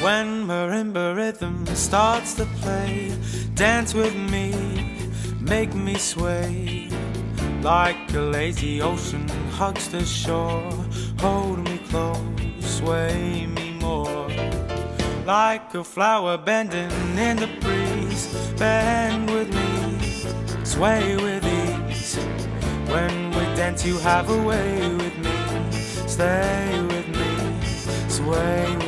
When marimba rhythm starts to play, dance with me, make me sway. Like a lazy ocean hugs the shore, hold me close, sway me more. Like a flower bending in the breeze, bend with me, sway with ease. When we dance, you have a way with me, stay with me, sway with me.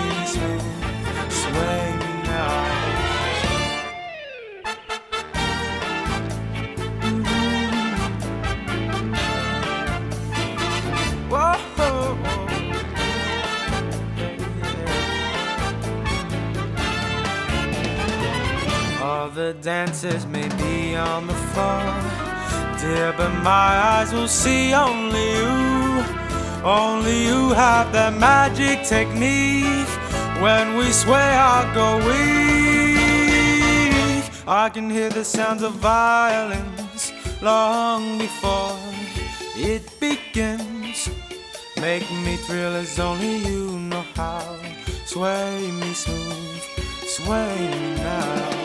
All the dancers may be on the floor, dear, but my eyes will see only you. Only you have that magic technique. When we sway, I go weak. I can hear the sounds of violins long before it begins. Make me thrill as only you know how. Sway me smooth, sway me now.